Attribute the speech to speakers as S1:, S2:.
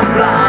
S1: I'm blind.